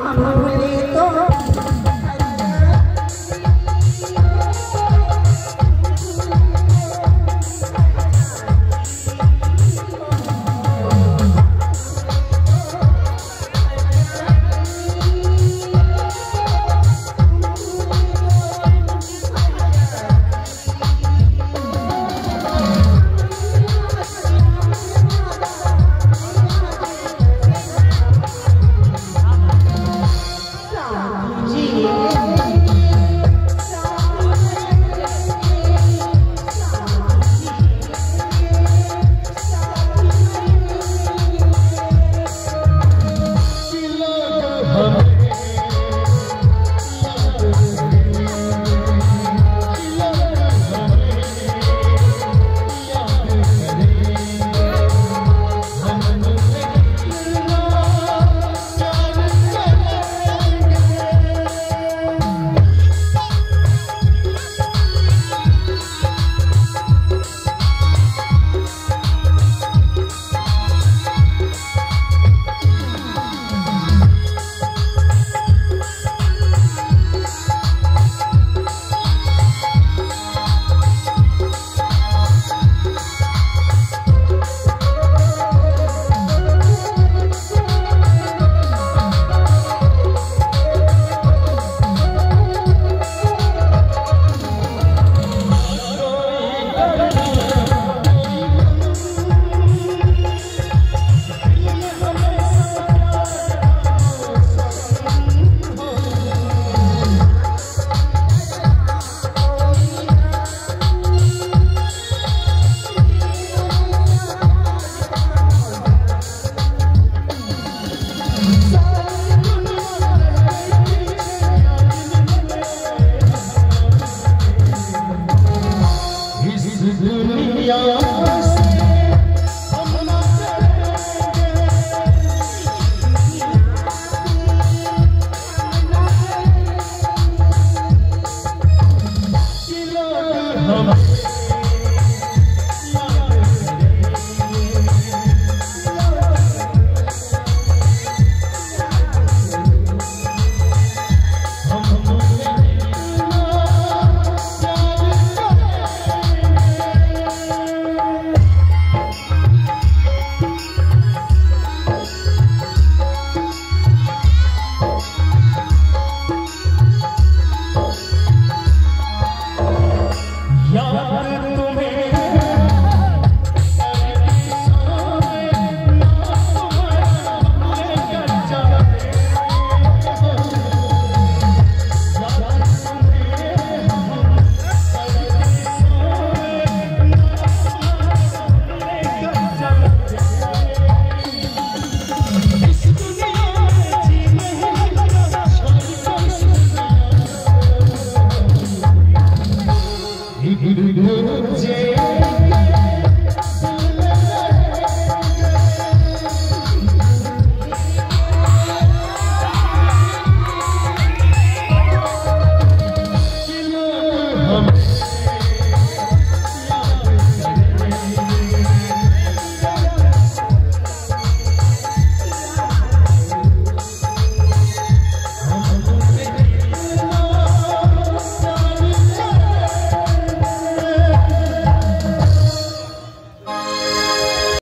I'm Hallelujah.